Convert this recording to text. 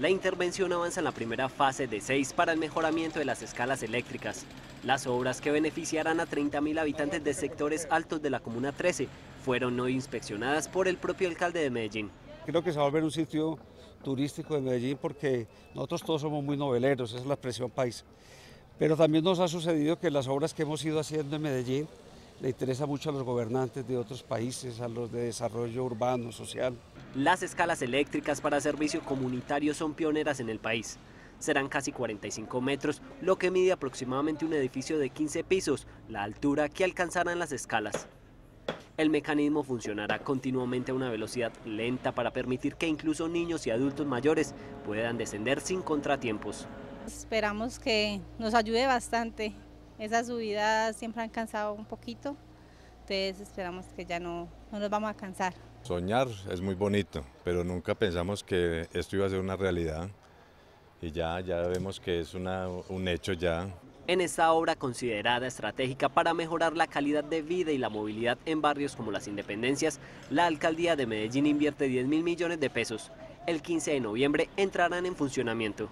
La intervención avanza en la primera fase de seis para el mejoramiento de las escalas eléctricas. Las obras que beneficiarán a 30.000 habitantes de sectores altos de la Comuna 13 fueron hoy inspeccionadas por el propio alcalde de Medellín. Creo que se va a volver un sitio turístico de Medellín porque nosotros todos somos muy noveleros, esa es la expresión país. Pero también nos ha sucedido que las obras que hemos ido haciendo en Medellín le interesa mucho a los gobernantes de otros países, a los de desarrollo urbano, social. Las escalas eléctricas para servicio comunitario son pioneras en el país. Serán casi 45 metros, lo que mide aproximadamente un edificio de 15 pisos, la altura que alcanzarán las escalas. El mecanismo funcionará continuamente a una velocidad lenta para permitir que incluso niños y adultos mayores puedan descender sin contratiempos. Esperamos que nos ayude bastante. Esas subidas siempre han cansado un poquito, entonces esperamos que ya no, no nos vamos a cansar. Soñar es muy bonito, pero nunca pensamos que esto iba a ser una realidad y ya, ya vemos que es una, un hecho ya. En esta obra considerada estratégica para mejorar la calidad de vida y la movilidad en barrios como las Independencias, la Alcaldía de Medellín invierte 10 mil millones de pesos. El 15 de noviembre entrarán en funcionamiento.